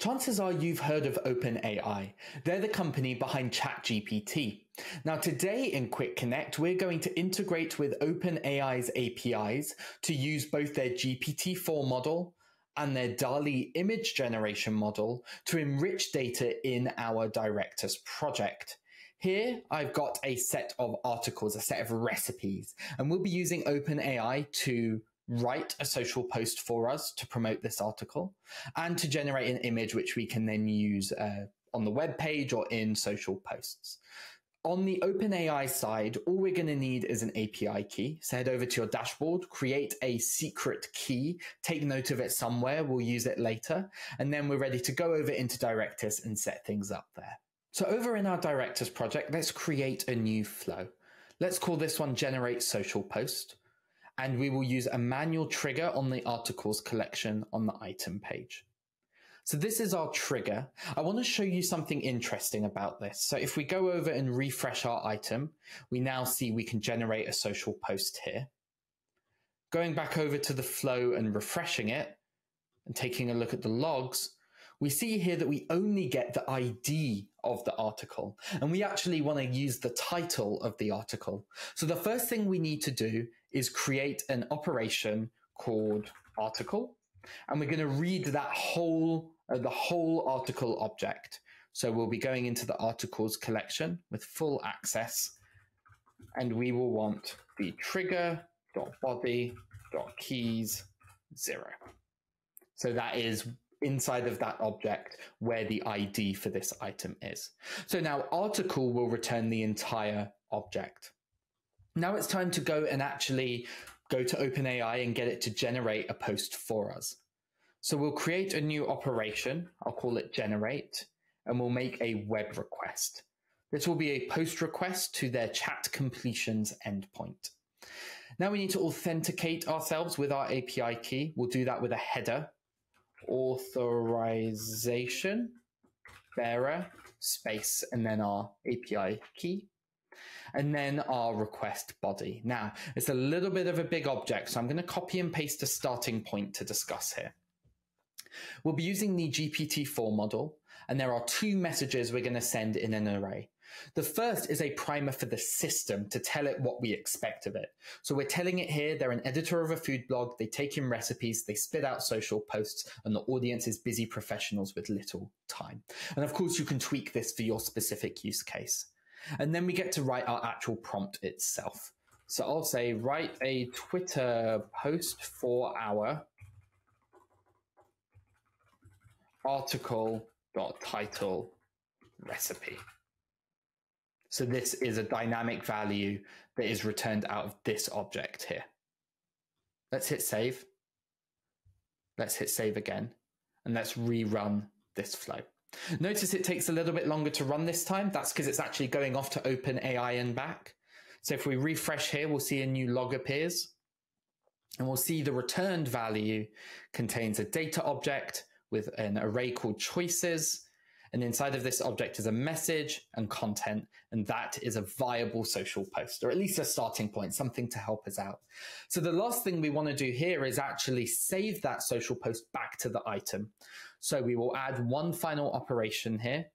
Chances are you've heard of OpenAI. They're the company behind ChatGPT. Now, today in Quick Connect, we're going to integrate with OpenAI's APIs to use both their GPT-4 model and their DALL-E image generation model to enrich data in our Directus project. Here, I've got a set of articles, a set of recipes, and we'll be using OpenAI to write a social post for us to promote this article and to generate an image which we can then use uh, on the web page or in social posts. On the OpenAI side, all we're going to need is an API key. So head over to your dashboard, create a secret key, take note of it somewhere. We'll use it later. And then we're ready to go over into Directus and set things up there. So over in our Directus project, let's create a new flow. Let's call this one generate social post and we will use a manual trigger on the articles collection on the item page. So this is our trigger. I want to show you something interesting about this. So if we go over and refresh our item, we now see we can generate a social post here. Going back over to the flow and refreshing it and taking a look at the logs, we see here that we only get the ID of the article and we actually want to use the title of the article. So the first thing we need to do is create an operation called article and we're going to read that whole uh, the whole article object. So we'll be going into the articles collection with full access and we will want the trigger dot body dot keys zero. So that is inside of that object where the ID for this item is. So now article will return the entire object. Now it's time to go and actually go to OpenAI and get it to generate a post for us. So we'll create a new operation. I'll call it generate and we'll make a web request. This will be a post request to their chat completions endpoint. Now we need to authenticate ourselves with our API key. We'll do that with a header authorization bearer space and then our API key and then our request body. Now, it's a little bit of a big object, so I'm going to copy and paste a starting point to discuss here. We'll be using the GPT-4 model, and there are two messages we're going to send in an array. The first is a primer for the system to tell it what we expect of it. So we're telling it here they're an editor of a food blog, they take in recipes, they spit out social posts, and the audience is busy professionals with little time. And of course, you can tweak this for your specific use case. And then we get to write our actual prompt itself. So I'll say write a Twitter post for our article dot title recipe. So this is a dynamic value that is returned out of this object here. Let's hit save. Let's hit save again. And let's rerun this flow. Notice it takes a little bit longer to run this time. That's because it's actually going off to OpenAI and back. So if we refresh here, we'll see a new log appears. And we'll see the returned value contains a data object with an array called choices and inside of this object is a message and content. And that is a viable social post, or at least a starting point, something to help us out. So the last thing we want to do here is actually save that social post back to the item. So we will add one final operation here.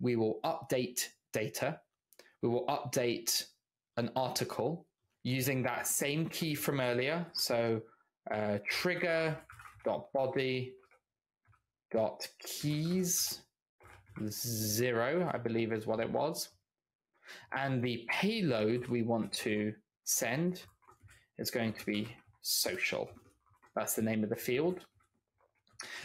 We will update data. We will update an article using that same key from earlier. So uh, trigger dot body dot keys zero, I believe is what it was. And the payload we want to send is going to be social. That's the name of the field.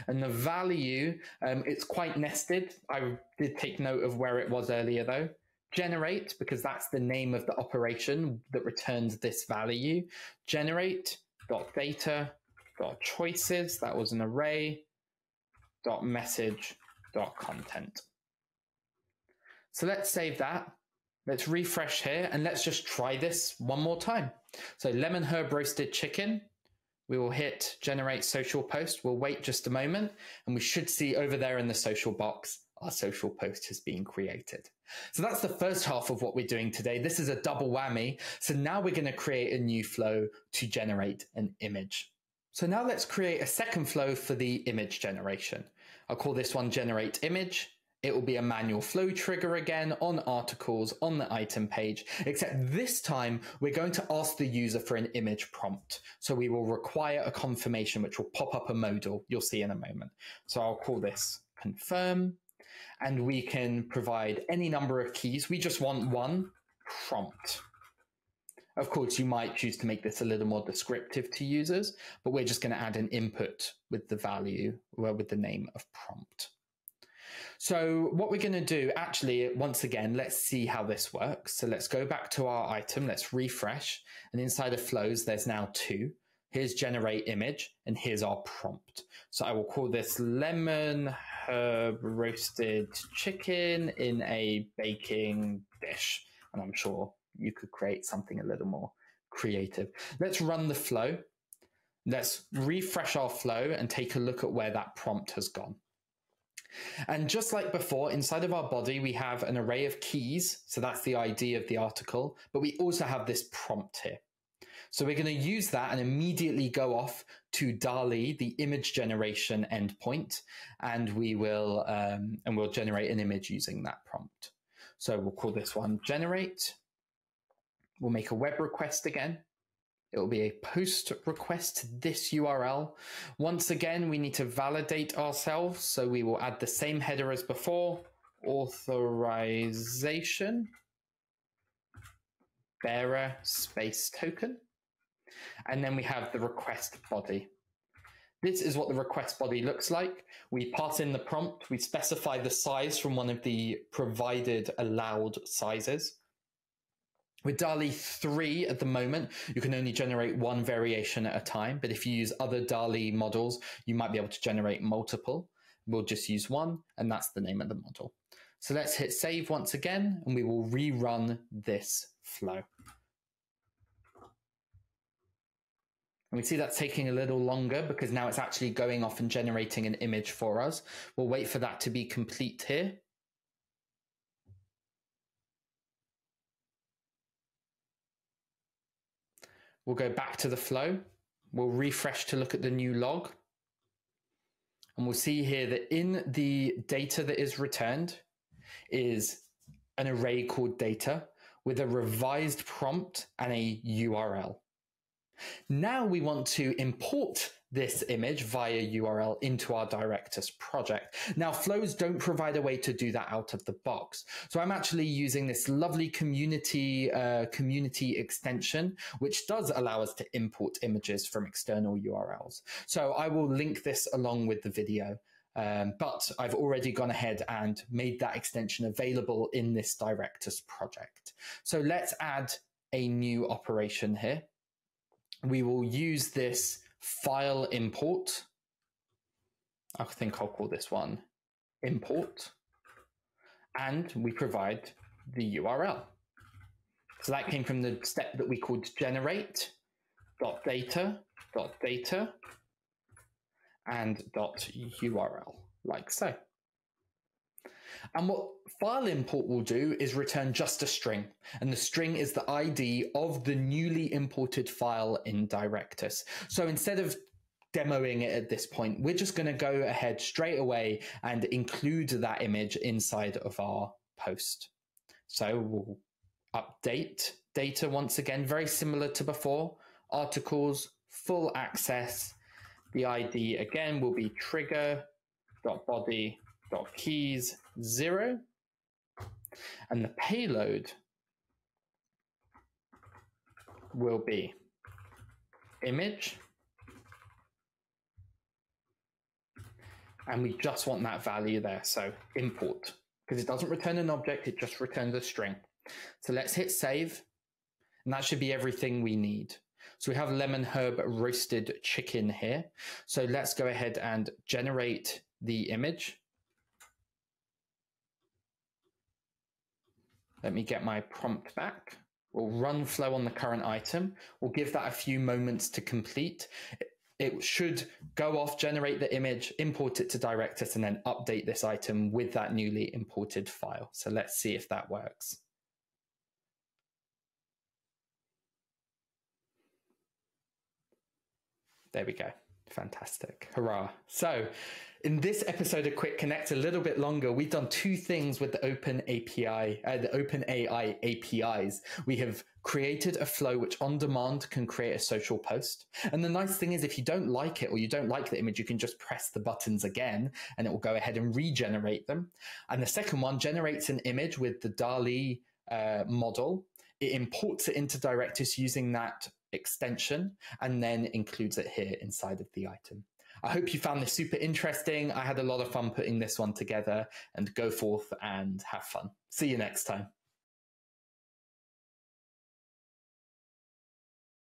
And the value, um, it's quite nested. I did take note of where it was earlier though. Generate, because that's the name of the operation that returns this value. Generate dot data dot choices, that was an array, dot message content. So let's save that. Let's refresh here and let's just try this one more time. So lemon herb roasted chicken. We will hit generate social post. We'll wait just a moment and we should see over there in the social box, our social post has been created. So that's the first half of what we're doing today. This is a double whammy. So now we're going to create a new flow to generate an image. So now let's create a second flow for the image generation. I'll call this one generate image. It will be a manual flow trigger again on articles on the item page, except this time we're going to ask the user for an image prompt. So we will require a confirmation, which will pop up a modal you'll see in a moment. So I'll call this confirm, and we can provide any number of keys. We just want one prompt. Of course, you might choose to make this a little more descriptive to users, but we're just going to add an input with the value, well, with the name of prompt. So what we're going to do, actually, once again, let's see how this works. So let's go back to our item. Let's refresh. And inside of flows, there's now two. Here's generate image, and here's our prompt. So I will call this lemon herb roasted chicken in a baking dish. And I'm sure you could create something a little more creative. Let's run the flow. Let's refresh our flow and take a look at where that prompt has gone. And just like before, inside of our body, we have an array of keys. So that's the ID of the article, but we also have this prompt here. So we're going to use that and immediately go off to DALL-E, the image generation endpoint, and we will um, and we'll generate an image using that prompt. So we'll call this one generate. We'll make a web request again. It will be a post request to this URL. Once again, we need to validate ourselves. So we will add the same header as before, authorization, bearer space token. And then we have the request body. This is what the request body looks like. We pass in the prompt, we specify the size from one of the provided allowed sizes. With DALL-E 3 at the moment, you can only generate one variation at a time, but if you use other DALL-E models, you might be able to generate multiple. We'll just use one, and that's the name of the model. So let's hit save once again, and we will rerun this flow. And we see that's taking a little longer because now it's actually going off and generating an image for us. We'll wait for that to be complete here. We'll go back to the flow. We'll refresh to look at the new log. And we'll see here that in the data that is returned is an array called data with a revised prompt and a URL. Now we want to import this image via URL into our Directus project. Now, flows don't provide a way to do that out of the box. So I'm actually using this lovely community, uh, community extension, which does allow us to import images from external URLs. So I will link this along with the video. Um, but I've already gone ahead and made that extension available in this Directus project. So let's add a new operation here. We will use this file import. I think I'll call this one import. And we provide the URL. So that came from the step that we called generate dot data dot data and dot URL like so. And what file import will do is return just a string. And the string is the ID of the newly imported file in Directus. So instead of demoing it at this point, we're just going to go ahead straight away and include that image inside of our post. So we'll update data once again, very similar to before. Articles, full access. The ID again will be trigger.body dot keys zero, and the payload will be image, and we just want that value there, so import, because it doesn't return an object, it just returns a string. So let's hit save, and that should be everything we need. So we have lemon herb roasted chicken here. So let's go ahead and generate the image. Let me get my prompt back. We'll run flow on the current item. We'll give that a few moments to complete. It should go off, generate the image, import it to Directus, and then update this item with that newly imported file. So let's see if that works. There we go. Fantastic. Hurrah. So, in this episode of Quick Connect, a little bit longer, we've done two things with the Open API, uh, the Open AI APIs. We have created a flow which on demand can create a social post. And the nice thing is, if you don't like it or you don't like the image, you can just press the buttons again and it will go ahead and regenerate them. And the second one generates an image with the DALL-E uh, model. It imports it into Directus using that extension and then includes it here inside of the item. I hope you found this super interesting. I had a lot of fun putting this one together and go forth and have fun. See you next time.